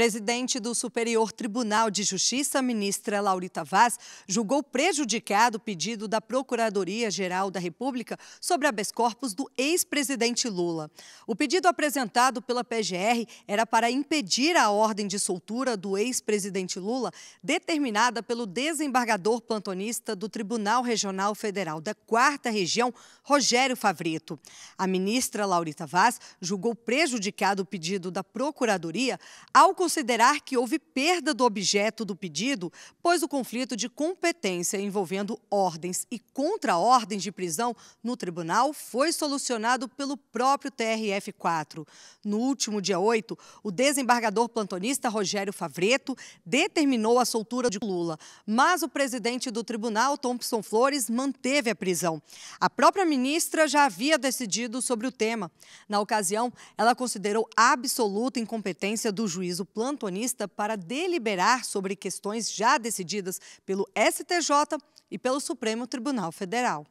presidente do Superior Tribunal de Justiça, ministra Laurita Vaz, julgou prejudicado o pedido da Procuradoria-Geral da República sobre habeas corpus do ex-presidente Lula. O pedido apresentado pela PGR era para impedir a ordem de soltura do ex-presidente Lula, determinada pelo desembargador plantonista do Tribunal Regional Federal da Quarta Região, Rogério Favreto. A ministra Laurita Vaz julgou prejudicado o pedido da Procuradoria ao considerar que houve perda do objeto do pedido, pois o conflito de competência envolvendo ordens e contra-ordens de prisão no tribunal foi solucionado pelo próprio TRF4. No último dia 8, o desembargador plantonista Rogério Favreto determinou a soltura de Lula, mas o presidente do tribunal, Thompson Flores, manteve a prisão. A própria ministra já havia decidido sobre o tema. Na ocasião, ela considerou absoluta incompetência do juízo plantonista para deliberar sobre questões já decididas pelo STJ e pelo Supremo Tribunal Federal.